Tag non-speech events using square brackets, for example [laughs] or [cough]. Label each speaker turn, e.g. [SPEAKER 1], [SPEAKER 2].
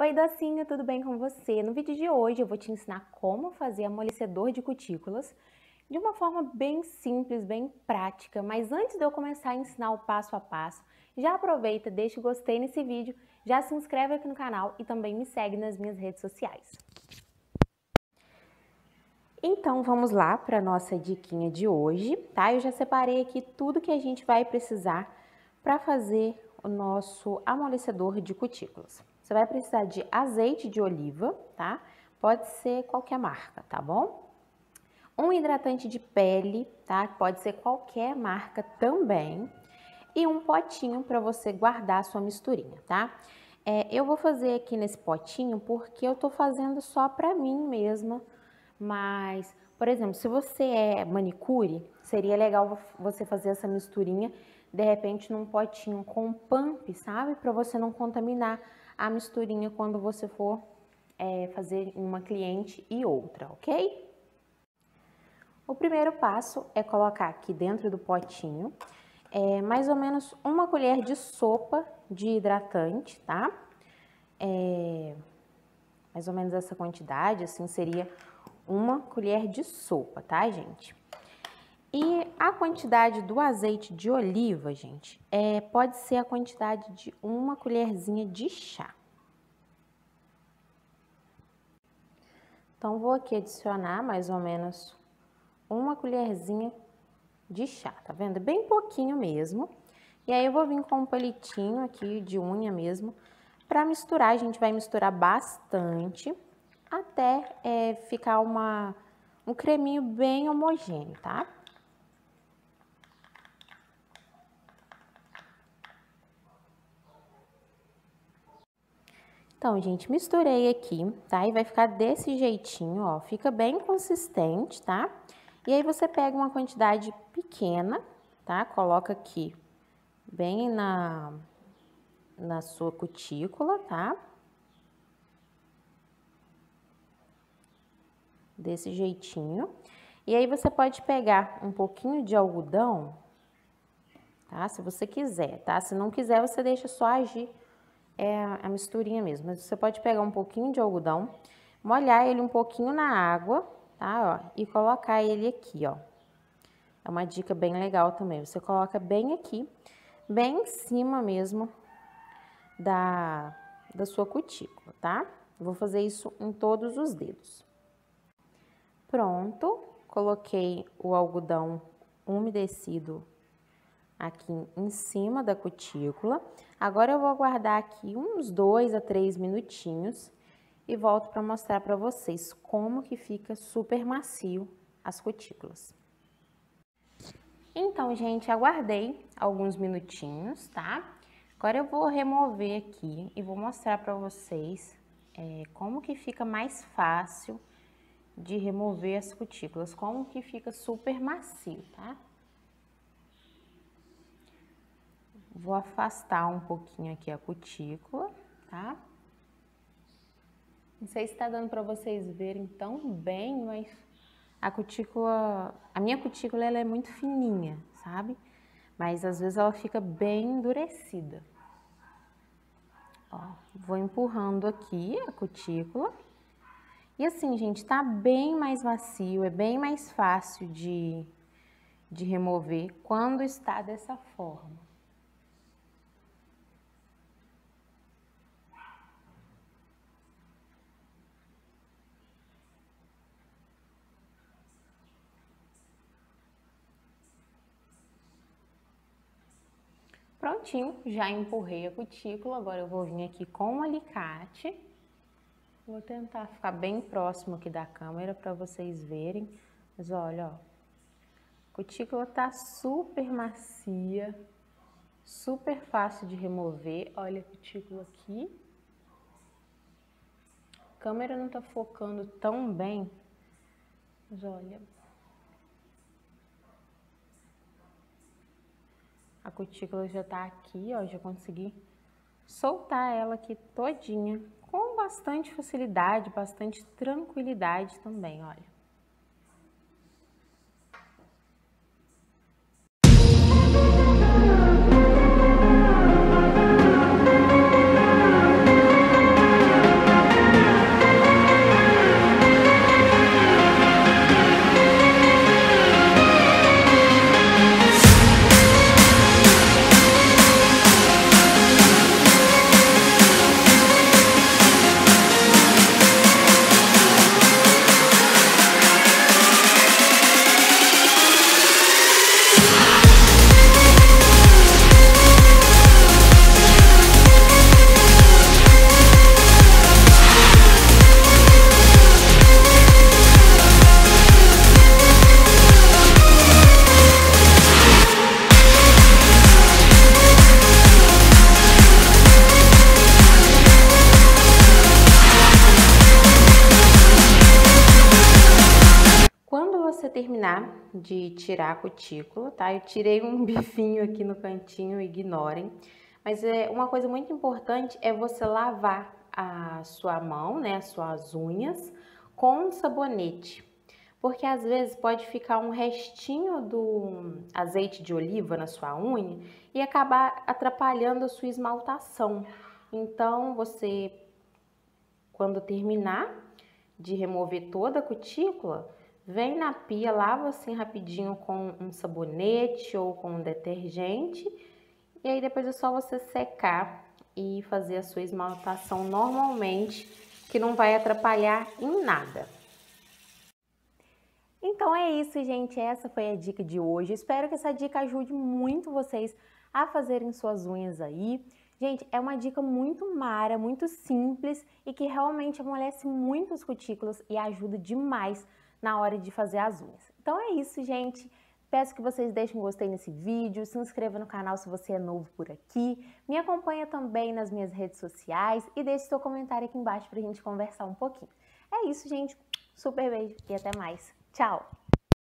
[SPEAKER 1] Oi docinho, tudo bem com você? No vídeo de hoje eu vou te ensinar como fazer amolecedor de cutículas de uma forma bem simples, bem prática, mas antes de eu começar a ensinar o passo a passo, já aproveita, deixa o gostei nesse vídeo, já se inscreve aqui no canal e também me segue nas minhas redes sociais. Então vamos lá para a nossa diquinha de hoje, tá? Eu já separei aqui tudo que a gente vai precisar para fazer o nosso amolecedor de cutículas. Você vai precisar de azeite de oliva, tá? Pode ser qualquer marca, tá bom? Um hidratante de pele, tá? Pode ser qualquer marca também. E um potinho para você guardar a sua misturinha, tá? É, eu vou fazer aqui nesse potinho porque eu tô fazendo só para mim mesma, mas, por exemplo, se você é manicure, seria legal você fazer essa misturinha, de repente, num potinho com pump, sabe? Para você não contaminar a misturinha quando você for é, fazer uma cliente e outra, ok? O primeiro passo é colocar aqui dentro do potinho é, mais ou menos uma colher de sopa de hidratante, tá? É, mais ou menos essa quantidade, assim, seria uma colher de sopa, tá, gente? E a quantidade do azeite de oliva, gente, é, pode ser a quantidade de uma colherzinha de chá. Então, vou aqui adicionar mais ou menos uma colherzinha de chá, tá vendo? Bem pouquinho mesmo. E aí, eu vou vir com um palitinho aqui de unha mesmo. Para misturar, a gente vai misturar bastante até é, ficar uma, um creminho bem homogêneo, tá? Então, gente, misturei aqui, tá? E vai ficar desse jeitinho, ó. Fica bem consistente, tá? E aí, você pega uma quantidade pequena, tá? Coloca aqui bem na, na sua cutícula, tá? Desse jeitinho. E aí, você pode pegar um pouquinho de algodão, tá? Se você quiser, tá? Se não quiser, você deixa só agir é a misturinha mesmo. Mas você pode pegar um pouquinho de algodão, molhar ele um pouquinho na água, tá? Ó, e colocar ele aqui, ó. É uma dica bem legal também. Você coloca bem aqui, bem em cima mesmo da, da sua cutícula, tá? Vou fazer isso em todos os dedos. Pronto, coloquei o algodão umedecido aqui em cima da cutícula. Agora eu vou aguardar aqui uns dois a três minutinhos e volto para mostrar para vocês como que fica super macio as cutículas. Então, gente, aguardei alguns minutinhos, tá? Agora eu vou remover aqui e vou mostrar para vocês é, como que fica mais fácil de remover as cutículas, como que fica super macio, tá? Vou afastar um pouquinho aqui a cutícula, tá? Não sei se tá dando para vocês verem tão bem, mas a cutícula, a minha cutícula ela é muito fininha, sabe? Mas às vezes ela fica bem endurecida. Ó, vou empurrando aqui a cutícula. E assim, gente, tá bem mais macio, é bem mais fácil de, de remover quando está dessa forma. Prontinho, já empurrei a cutícula, agora eu vou vir aqui com o alicate. Vou tentar ficar bem próximo aqui da câmera para vocês verem. Mas olha, ó, a cutícula tá super macia, super fácil de remover. Olha a cutícula aqui. A câmera não tá focando tão bem, mas olha, A cutícula já tá aqui, ó, já consegui soltar ela aqui todinha com bastante facilidade, bastante tranquilidade também, olha. Terminar de tirar a cutícula, tá? Eu tirei um [laughs] bifinho aqui no cantinho, ignorem. Mas é uma coisa muito importante é você lavar a sua mão, né, as suas unhas, com sabonete. Porque às vezes pode ficar um restinho do azeite de oliva na sua unha e acabar atrapalhando a sua esmaltação. Então, você, quando terminar de remover toda a cutícula, vem na pia, lava assim rapidinho com um sabonete ou com um detergente e aí depois é só você secar e fazer a sua esmaltação normalmente, que não vai atrapalhar em nada. Então é isso, gente. Essa foi a dica de hoje. Espero que essa dica ajude muito vocês a fazerem suas unhas aí. Gente, é uma dica muito mara, muito simples e que realmente amolece muito os cutículos e ajuda demais na hora de fazer as unhas. Então é isso, gente. Peço que vocês deixem um gostei nesse vídeo, se inscreva no canal se você é novo por aqui, me acompanha também nas minhas redes sociais e deixe seu comentário aqui embaixo pra gente conversar um pouquinho. É isso, gente. Super beijo e até mais. Tchau!